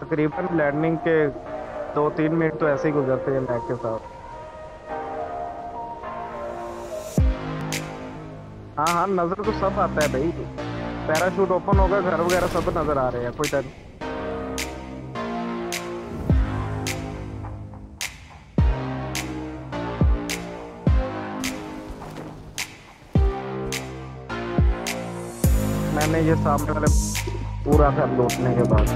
तकरीबन लैंडिंग के दो तीन मिनट तो ऐसे ही गुजरते हैं मैच के साथ। हाँ हाँ नज़र तो सब आता है भाई। पैराशूट ओपन होगा, घर वगैरह सब नज़र आ रहे हैं, कोई टेंशन मैंने ये सामने वाले पूरा घर लूटने के बाद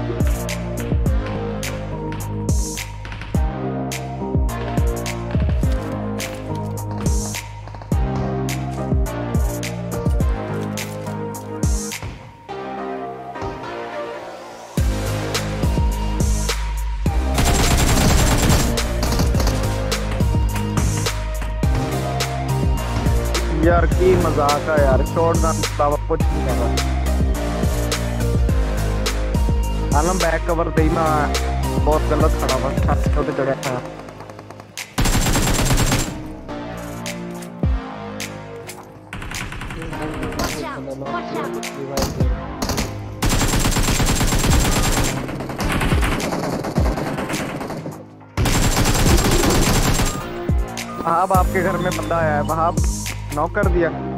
यार, की मज़ाक है यार शॉर्ट गन अलावा कुछ नहीं रहा आलम बैक कवर दे मैं बहुत गलत खड़ा हुआ छत पे चढ़ा था Watch out! Watch out! Wahab आपके घर में बंदा आया है वहाब नॉक कर दिया।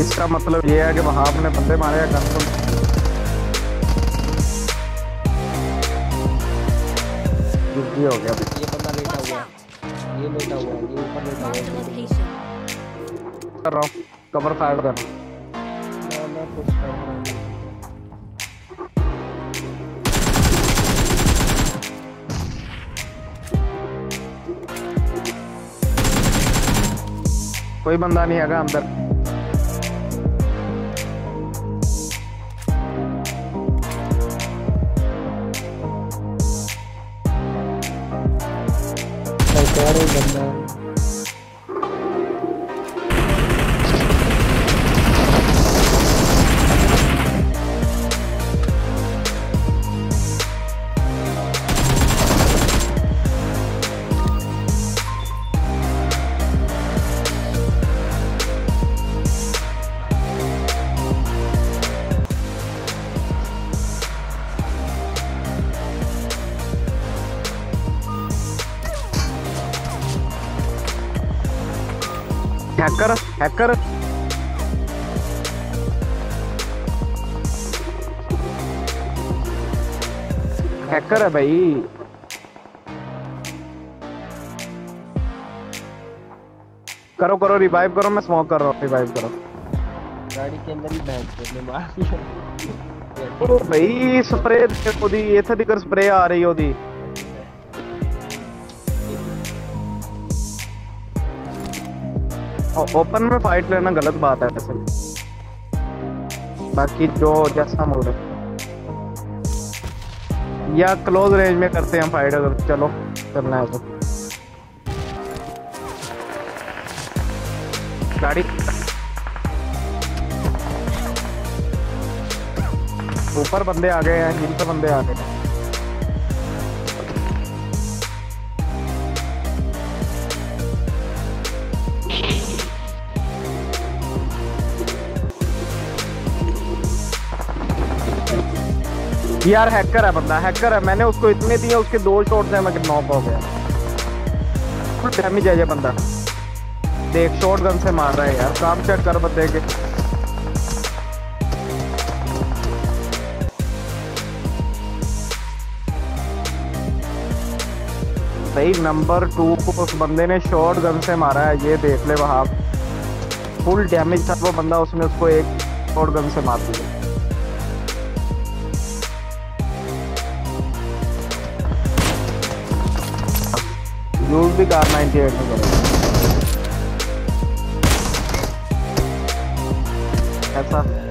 इसका मतलब ये है कि वहाब ने बंदे मारे हैं गन तो हो गया। ये बंदा लेटा हुआ है। ये लेटा हुआ है ये ऊपर लेटा हुआ Mark the है location. कर रहा हूँ। कवर फायर कर। मैं मैं कर रहा हूँ। कोई बंदा नहीं है अंदर। सरकार बंदा। हैकर हैकर हैकर है भाई। करो करो रिवाइव करो मैं स्मोक कर रहा हूँ रिवाइव करो। गाड़ी के अंदर ही बैठ के मार दिया। ओ भाई स्प्रे देखो दी ये ओदी एथिकल स्प्रे आ रही ओदी। ओपन में फाइट लेना गलत बात है वैसे। बाकी जो जैसा मूड है या क्लोज रेंज में करते हैं फाइट अगर, चलो, करना है तो गाड़ी। ऊपर बंदे आ गए हैं, हिल पे बंदे आ गए हैं। यार हैकर है बंदा हैकर है। मैंने उसको इतने दिए, उसके दो शॉट से मैं नॉक हो गया। फुल डैमेज है ये बंदा। देख शॉट गन से मार रहा है यार। काम चेक कर बंदे के। भाई नंबर टू को उस बंदे ने शॉर्ट गन से मारा है, ये देख ले वहाँ। फुल डैमेज था वो बंदा, उसने उसको एक शॉर्ट गन से मार दिया। यूज़ भी कार 98 में करेगा ऐसा।